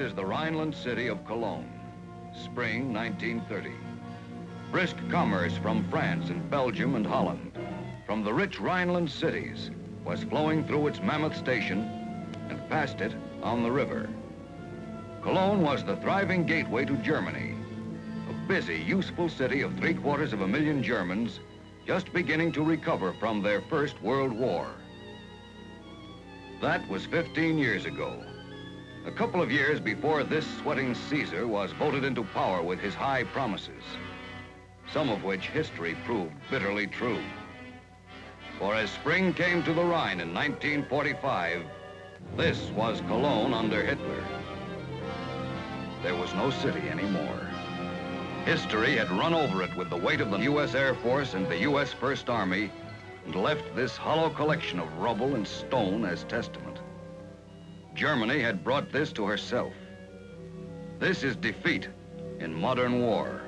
was the Rhineland city of Cologne, spring 1930. Brisk commerce from France and Belgium and Holland, from the rich Rhineland cities, was flowing through its mammoth station and past it on the river. Cologne was the thriving gateway to Germany, a busy, useful city of three quarters of a million Germans just beginning to recover from their First World War. That was 15 years ago. A couple of years before this sweating Caesar was voted into power with his high promises, some of which history proved bitterly true. For as spring came to the Rhine in 1945, this was Cologne under Hitler. There was no city anymore. History had run over it with the weight of the U.S. Air Force and the U.S. First Army and left this hollow collection of rubble and stone as testament. Germany had brought this to herself. This is defeat in modern war.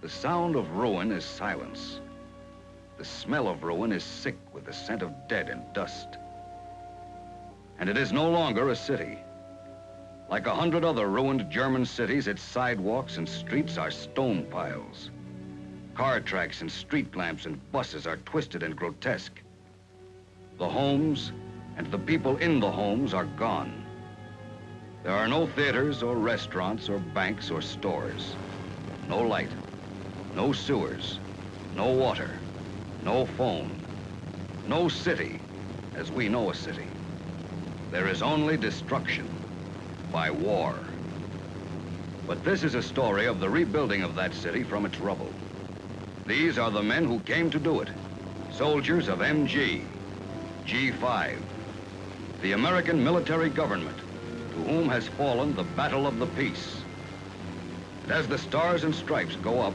The sound of ruin is silence. The smell of ruin is sick with the scent of dead and dust. And it is no longer a city. Like a hundred other ruined German cities, its sidewalks and streets are stone piles. Car tracks and street lamps and buses are twisted and grotesque. The homes and the people in the homes are gone. There are no theaters or restaurants or banks or stores. No light, no sewers, no water, no phone, no city as we know a city. There is only destruction by war. But this is a story of the rebuilding of that city from its rubble. These are the men who came to do it. Soldiers of MG, G5, the American military government, to whom has fallen the battle of the peace. And as the stars and stripes go up,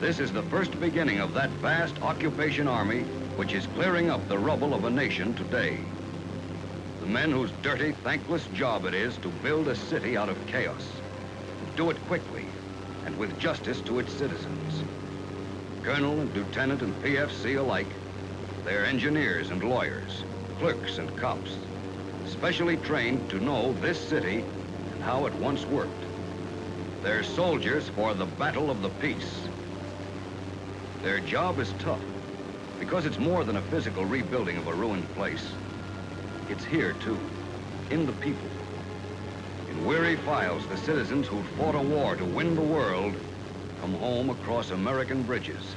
this is the first beginning of that vast occupation army which is clearing up the rubble of a nation today. The men whose dirty, thankless job it is to build a city out of chaos, do it quickly and with justice to its citizens. Colonel and lieutenant and PFC alike, they're engineers and lawyers, clerks and cops, specially trained to know this city and how it once worked. They're soldiers for the battle of the peace. Their job is tough because it's more than a physical rebuilding of a ruined place. It's here, too, in the people. In weary files, the citizens who fought a war to win the world come home across American bridges.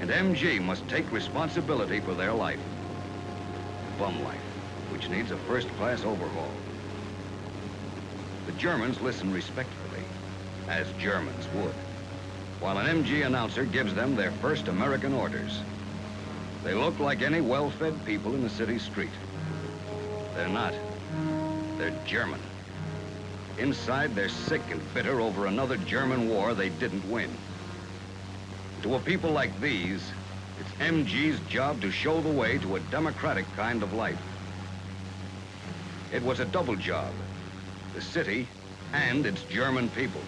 And MG must take responsibility for their life. Bum life, which needs a first-class overhaul. The Germans listen respectfully, as Germans would, while an MG announcer gives them their first American orders. They look like any well-fed people in the city street. They're not. They're German. Inside, they're sick and bitter over another German war they didn't win. To a people like these, it's MG's job to show the way to a democratic kind of life. It was a double job, the city and its German people.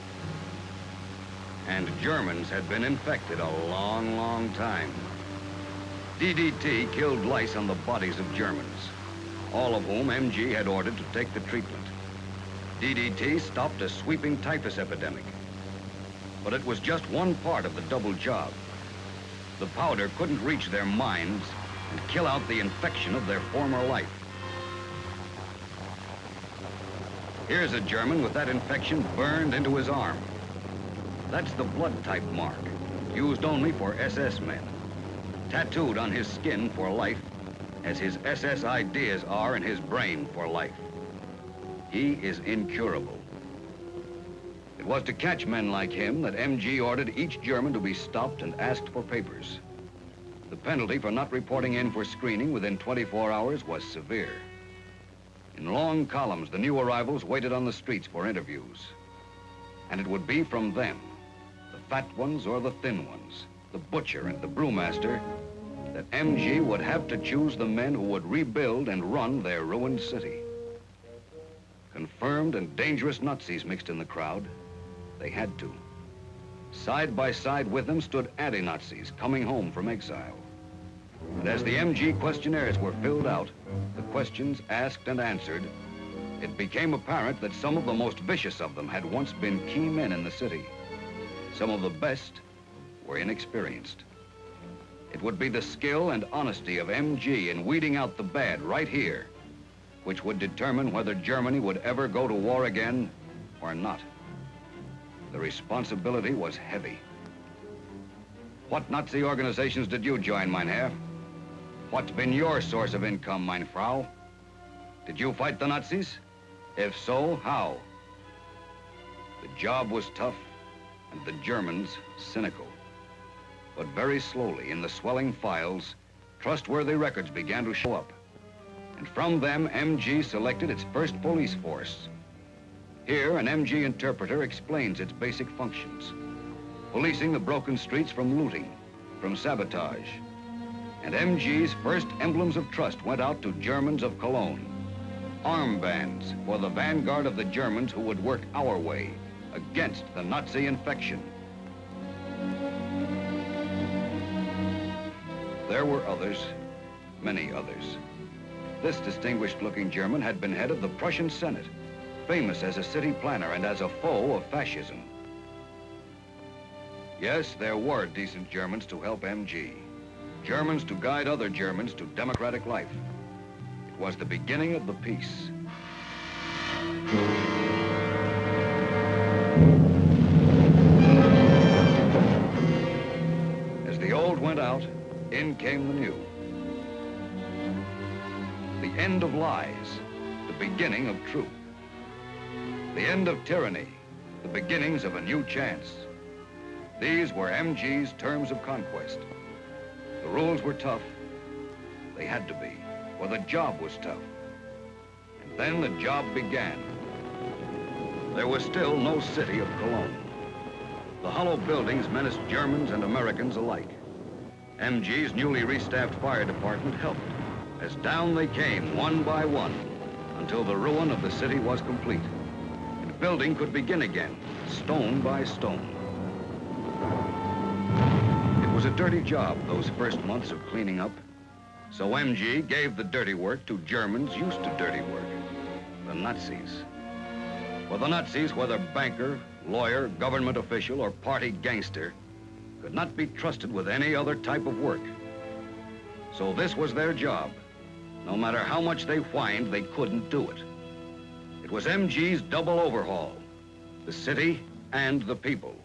And Germans had been infected a long, long time. DDT killed lice on the bodies of Germans, all of whom MG had ordered to take the treatment. DDT stopped a sweeping typhus epidemic. But it was just one part of the double job. The powder couldn't reach their minds and kill out the infection of their former life. Here's a German with that infection burned into his arm. That's the blood type mark, used only for SS men. Tattooed on his skin for life, as his SS ideas are in his brain for life. He is incurable. It was to catch men like him that MG ordered each German to be stopped and asked for papers. The penalty for not reporting in for screening within 24 hours was severe. In long columns, the new arrivals waited on the streets for interviews. And it would be from them, the fat ones or the thin ones, the butcher and the brewmaster, that MG would have to choose the men who would rebuild and run their ruined city. Confirmed and dangerous Nazis mixed in the crowd. They had to. Side by side with them stood anti-Nazis coming home from exile. And as the MG questionnaires were filled out, the questions asked and answered, it became apparent that some of the most vicious of them had once been key men in the city. Some of the best were inexperienced. It would be the skill and honesty of MG in weeding out the bad right here, which would determine whether Germany would ever go to war again or not. The responsibility was heavy. What Nazi organizations did you join, mein Herr? What's been your source of income, mein Frau? Did you fight the Nazis? If so, how? The job was tough, and the Germans cynical. But very slowly, in the swelling files, trustworthy records began to show up. And from them, MG selected its first police force. Here, an MG interpreter explains its basic functions. Policing the broken streets from looting, from sabotage. And MG's first emblems of trust went out to Germans of Cologne. Armbands for the vanguard of the Germans who would work our way against the Nazi infection. There were others, many others. This distinguished-looking German had been head of the Prussian Senate, famous as a city planner and as a foe of fascism. Yes, there were decent Germans to help MG. Germans to guide other Germans to democratic life. It was the beginning of the peace. As the old went out, in came the new. The end of lies, the beginning of truth. The end of tyranny, the beginnings of a new chance. These were MG's terms of conquest. The rules were tough. They had to be, for the job was tough. And then the job began. There was still no city of Cologne. The hollow buildings menaced Germans and Americans alike. MG's newly restaffed fire department helped, as down they came one by one, until the ruin of the city was complete. And building could begin again, stone by stone. A dirty job, those first months of cleaning up. So MG gave the dirty work to Germans used to dirty work, the Nazis. For the Nazis, whether banker, lawyer, government official, or party gangster, could not be trusted with any other type of work. So this was their job. No matter how much they whined, they couldn't do it. It was MG's double overhaul, the city and the people.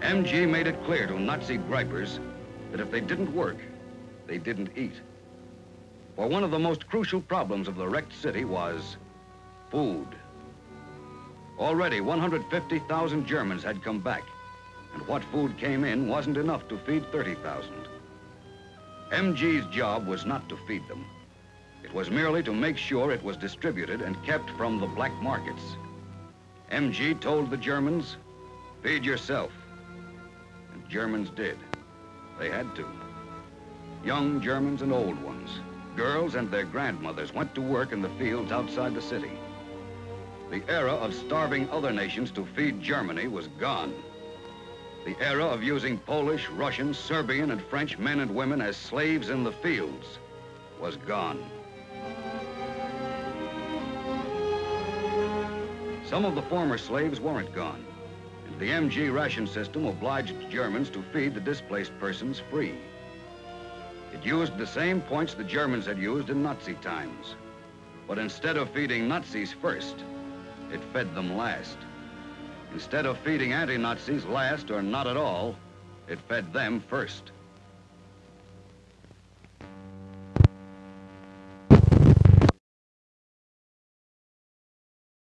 MG made it clear to Nazi gripers that if they didn't work, they didn't eat. For one of the most crucial problems of the wrecked city was food. Already 150,000 Germans had come back, and what food came in wasn't enough to feed 30,000. MG's job was not to feed them. It was merely to make sure it was distributed and kept from the black markets. MG told the Germans, feed yourself. Germans did. They had to. Young Germans and old ones, girls and their grandmothers went to work in the fields outside the city. The era of starving other nations to feed Germany was gone. The era of using Polish, Russian, Serbian, and French men and women as slaves in the fields was gone. Some of the former slaves weren't gone, the MG ration system obliged Germans to feed the displaced persons free. It used the same points the Germans had used in Nazi times. But instead of feeding Nazis first, it fed them last. Instead of feeding anti-Nazis last or not at all, it fed them first.